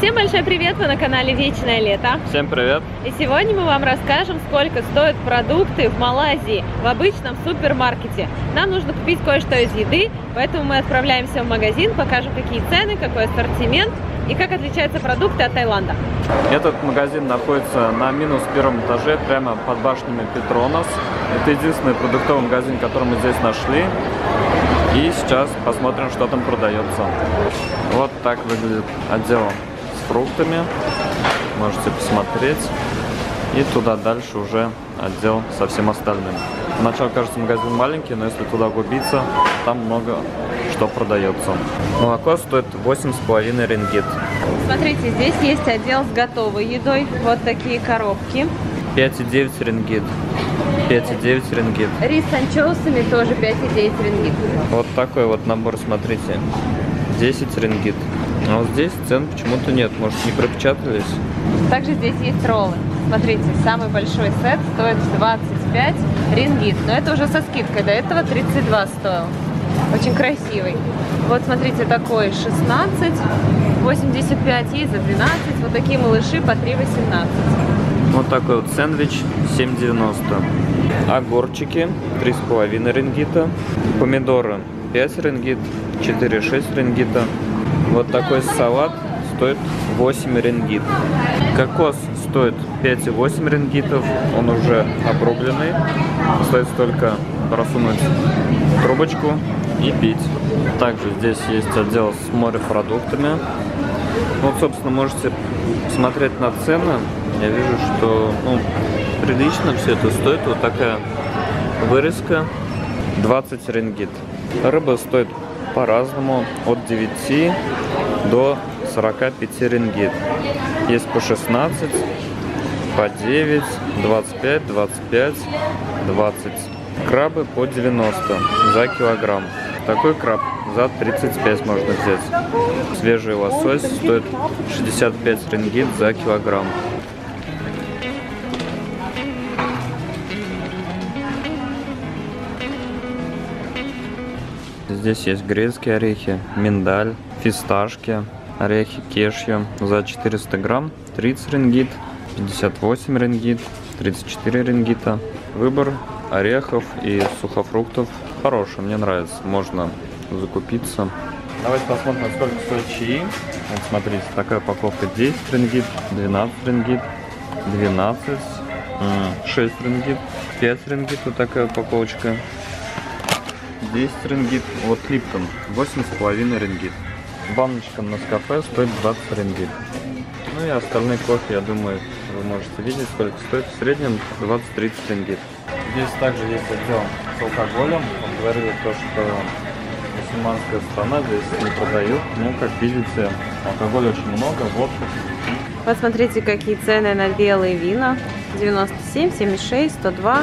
Всем большой привет! Вы на канале Вечное Лето. Всем привет! И сегодня мы вам расскажем, сколько стоят продукты в Малайзии в обычном супермаркете. Нам нужно купить кое-что из еды, поэтому мы отправляемся в магазин, покажем, какие цены, какой ассортимент и как отличаются продукты от Таиланда. Этот магазин находится на минус первом этаже, прямо под башнями Петронос. Это единственный продуктовый магазин, который мы здесь нашли. И сейчас посмотрим, что там продается. Вот так выглядит отдел фруктами. Можете посмотреть. И туда дальше уже отдел со всем остальным. Сначала кажется магазин маленький, но если туда углубиться, там много что продается. Молоко стоит 8,5 рингит. Смотрите, здесь есть отдел с готовой едой. Вот такие коробки. 5,9 рингит. 5,9 рингит. Рис с анчоусами тоже 5,9 рингит. Вот такой вот набор, смотрите. 10 рингит. А вот здесь цен почему-то нет. Может, не пропечатались? Также здесь есть роллы. Смотрите, самый большой сет стоит 25 рингит. Но это уже со скидкой. До этого 32 стоил. Очень красивый. Вот смотрите, такой 16, 85 и за 12. Вот такие малыши по 3,18. Вот такой вот сэндвич 7,90. Огурчики 3,5 рингита. Помидоры 5 рингит, 4,6 рингита. Вот такой салат стоит 8 рингит. Кокос стоит 5,8 рингитов. Он уже обрубленный. Остается только просунуть трубочку и пить. Также здесь есть отдел с морепродуктами. Вот, собственно, можете смотреть на цены. Я вижу, что ну, прилично все это стоит. Вот такая вырезка 20 рингит. Рыба стоит по-разному, от 9 до 45 рингит. Есть по 16, по 9, 25, 25, 20. Крабы по 90 за килограмм. Такой краб за 35 можно взять. Свежий лосось стоит 65 рингит за килограмм. Здесь есть грецкие орехи, миндаль, фисташки, орехи кешью за 400 грамм, 30 рингит, 58 рингит, 34 рингита. Выбор орехов и сухофруктов хороший, мне нравится, можно закупиться. Давайте посмотрим, сколько стоит чаи. Вот смотрите, такая упаковка 10 рингит, 12 рингит, 12, 6 рингит, 5 рингит, вот такая упаковочка. 10 рингит. Вот Липтон 8,5 рингит. Баночка на кафе стоит 20 рингит. Ну и остальные кофе, я думаю, вы можете видеть, сколько стоит. В среднем 20-30 рингит. Здесь также есть отдел с алкоголем. Он говорил то, что мусульманская страна здесь не продают. Ну, как видите, алкоголя очень много. Вот. Посмотрите, какие цены на белые вина. 97, 76, 102.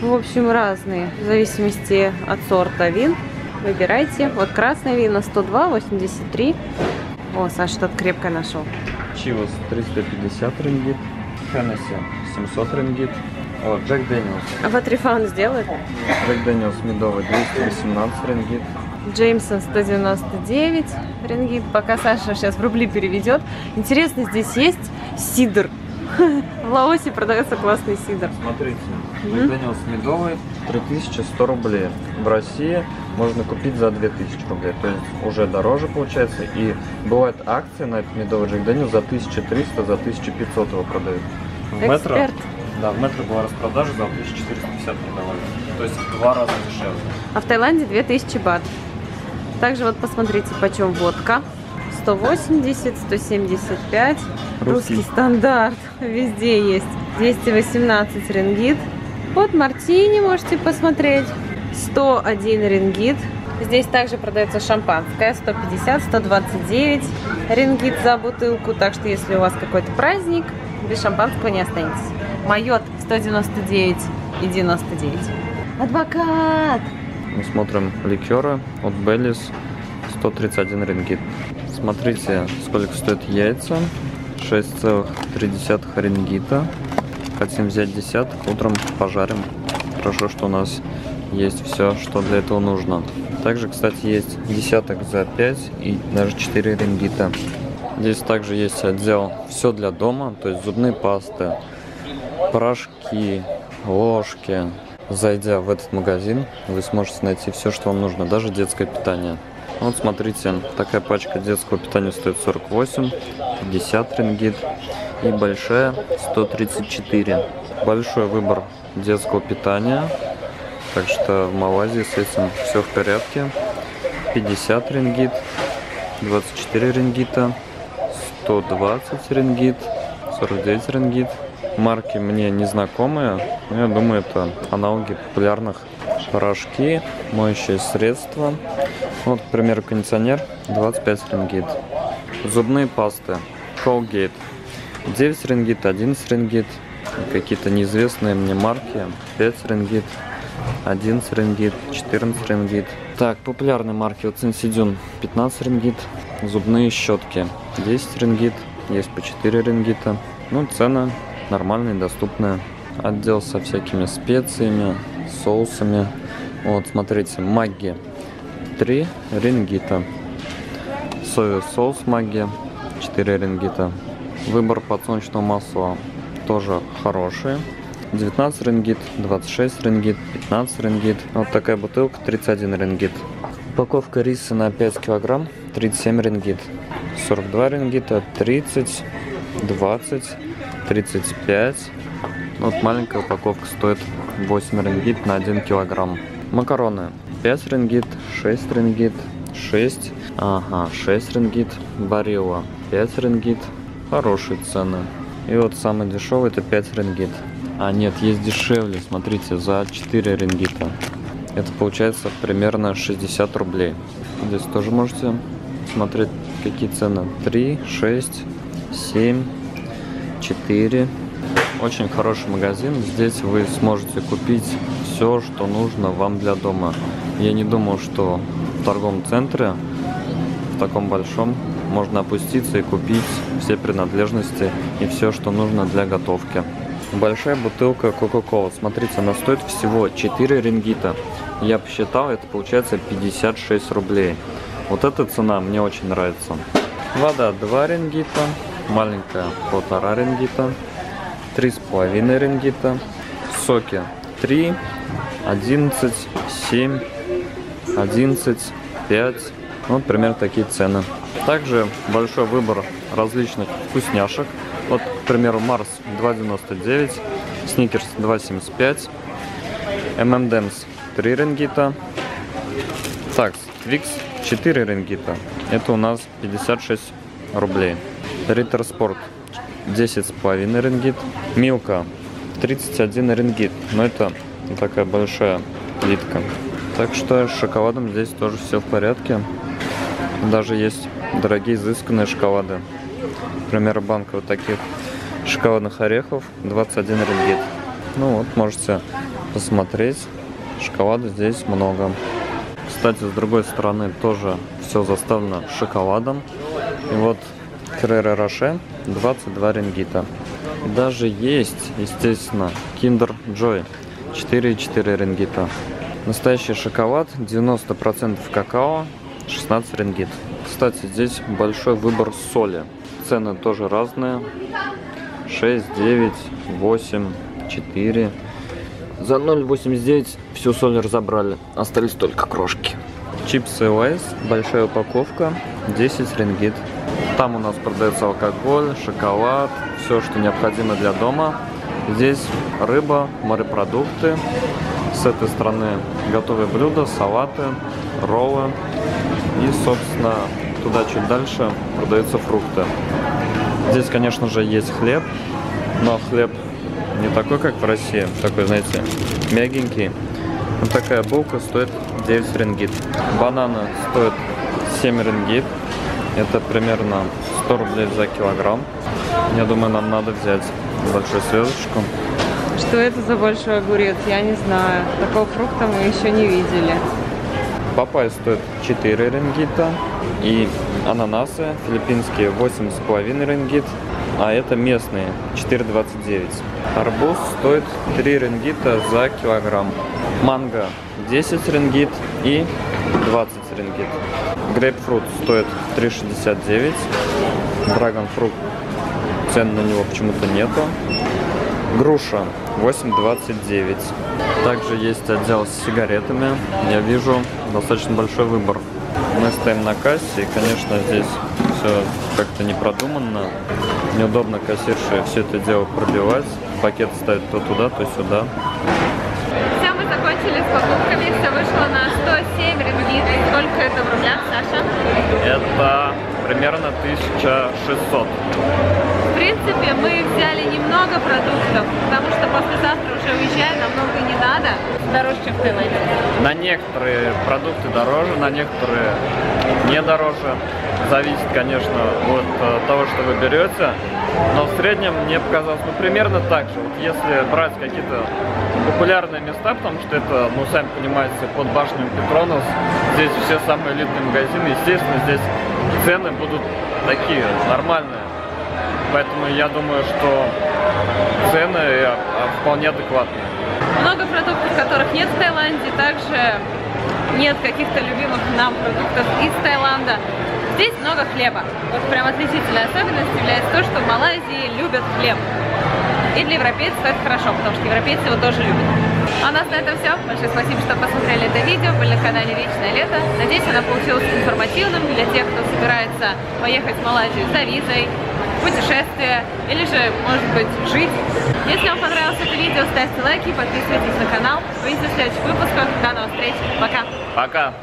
В общем, разные, в зависимости от сорта вин. Выбирайте. Вот красное вино 102, 83. О, Саша что-то крепкое нашел. Чивос 350 рингит. Хеннесси 700 рингит. О, Джек Дэниелс. А вот рефан сделает? Джек Дэниелс медовый 218 рингит. Джеймсон 199 рингит. Пока Саша сейчас в рубли переведет. Интересно, здесь есть сидр. В Лаосе продается классный сидр. Смотрите, Джек Дэниелс медовый 3100 рублей. В России можно купить за 2000 рублей. То есть уже дороже получается. И бывают акции на этот медовый Джек Дэниелс за 1300, за 1500 его продают. В метро, Эксперт. да, в метро была распродажа за 1450 продавали. То есть в два раза дешевле. А в Таиланде 2000 бат. Также вот посмотрите, почем водка. 180, 175. Русский. Русский стандарт. Везде есть. 218 рингит. Вот мартини можете посмотреть. 101 рингит. Здесь также продается шампанское. 150, 129 рингит за бутылку. Так что если у вас какой-то праздник, без шампанского не останетесь. Moët 199 и 99. Адвокат! Мы смотрим ликеры от Бейлис 131 рингит. Смотрите, сколько стоят яйца. 6,3 рингита. Хотим взять десяток, утром пожарим. Хорошо, что у нас есть все, что для этого нужно. Также, кстати, есть десяток за 5 и даже 4 рингита. Здесь также есть отдел все для дома, то есть зубные пасты, порошки, ложки. Зайдя в этот магазин, вы сможете найти все, что вам нужно, даже детское питание. Вот смотрите, такая пачка детского питания стоит 48, 50 рингит и большая 134. Большой выбор детского питания, так что в Малайзии с этим все в порядке. 50 рингит, 24 рингита, 120 рингит, 49 рингит. Марки мне незнакомые, но я думаю, это аналоги популярных порошки, моющие средства. Вот, к примеру, кондиционер 25 рингит. Зубные пасты Colgate 9 рингит, 11 рингит. Какие-то неизвестные мне марки 5 рингит, 11 рингит, 14 рингит. Так, популярные марки вот Сенсидюн 15 рингит. Зубные щетки 10 рингит, есть по 4 рингита. Ну, цены нормальные, доступные. Отдел со всякими специями, соусами. Вот, смотрите, магги 3 рингита. Соевый соус магги 4 рингита. Выбор подсолнечного масла тоже хороший. 19 рингит, 26 рингит, 15 рингит. Вот такая бутылка 31 рингит. Упаковка риса на 5 килограмм 37 рингит. 42 рингита, 30, 20, 35. Вот маленькая упаковка стоит 8 рингит на 1 килограмм. Макароны 5 рингит, 6 рингит, 6, ага, 6 рингит. Барилла 5 рингит. Хорошие цены. И вот самый дешевый это 5 рингит. А нет, есть дешевле, смотрите, за 4 рингита. Это получается примерно 60 рублей. Здесь тоже можете смотреть, какие цены. 3, 6, 7, 4. Очень хороший магазин. Здесь вы сможете купить все, что нужно вам для дома. Я не думаю, что в торговом центре, в таком большом, можно опуститься и купить все принадлежности и все, что нужно для готовки. Большая бутылка Coca-Cola. Смотрите, она стоит всего 4 рингита. Я посчитал, это получается 56 рублей. Вот эта цена мне очень нравится. Вода 2 рингита, маленькая полтора рингита, 3,5 рингита, соки 3, 11, 7, 11, 5. Вот примерно такие цены. Также большой выбор различных вкусняшек. Вот, к примеру, Марс 2,99, Сникерс 2,75, ММДМС 3 рингита, такс, Твикс 4 рингита. Это у нас 56 рублей. Риттер Спорт 10,5 рингит. Милка 31 рингит. Но это такая большая плитка. Так что с шоколадом здесь тоже все в порядке. Даже есть дорогие изысканные шоколады. Например, банка вот таких шоколадных орехов 21 рингит. Ну вот, можете посмотреть. Шоколада здесь много. Кстати, с другой стороны тоже все заставлено шоколадом. И вот Ферреро Роше 22 рингита. Даже есть, естественно, Kinder Joy 4,4 рингита. Настоящий шоколад 90% какао 16 рингит. Кстати, здесь большой выбор соли. Цены тоже разные. 6, 9, 8, 4. За 0,89 всю соль разобрали. Остались только крошки. Чипсы Lay's, большая упаковка, 10 рингит. Там у нас продается алкоголь, шоколад, все, что необходимо для дома. Здесь рыба, морепродукты. С этой стороны готовые блюда, салаты, роллы. И, собственно, туда чуть дальше продаются фрукты. Здесь, конечно же, есть хлеб, но хлеб не такой, как в России, такой, знаете, мягенький. Вот такая булка стоит 9 рингит. Бананы стоят 7 рингит. Это примерно 100 рублей за килограмм. Я думаю, нам надо взять большую связочку. Что это за большой огурец? Я не знаю. Такого фрукта мы еще не видели. Папайя стоит 4 рингита. И ананасы филиппинские 8,5 рингит. А это местные 4,29. Арбуз стоит 3 рингита за килограмм. Манго 10 рингит и 20 рингит. Грейпфрут стоит 3,69. Драгонфрукт. Цен на него почему-то нету. Груша 8,29. Также есть отдел с сигаретами. Я вижу достаточно большой выбор. Мы стоим на кассе, и, конечно, здесь все как-то не продуманно. Неудобно кассирше все это дело пробивать. Пакет ставить то туда, то сюда. Все, мы закончили с покупками. Все вышло на 107 рембит. Сколько это в рублях, Саша? Это примерно 1600. В принципе, мы взяли немного продуктов, потому что послезавтра уже уезжаем, нам много не надо. Дороже, чем в Таиланде. На некоторые продукты дороже, на некоторые не дороже. Зависит, конечно, от э, того, что вы берете. Но в среднем мне показалось, ну, примерно так же. Вот если брать какие-то популярные места, потому что это, ну, сами понимаете, под башней Петронус, здесь все самые элитные магазины, естественно, здесь цены будут такие, нормальные. Поэтому я думаю, что цены э, вполне адекватные. Много продуктов, которых нет в Таиланде, также нет каких-то любимых нам продуктов из Таиланда. Здесь много хлеба. Вот прям отличительная особенность является то, что в Малайзии любят хлеб. И для европейцев это хорошо, потому что европейцы его тоже любят. А у нас на этом все. Большое спасибо, что посмотрели это видео. Были на канале Вечное Лето. Надеюсь, оно получилось информативным для тех, кто собирается поехать в Малайзию за визой, путешествие или же, может быть, жить. Если вам понравилось это видео, ставьте лайки, подписывайтесь на канал. Увидимся в следующих выпусках. До новых встреч. Пока. Пока!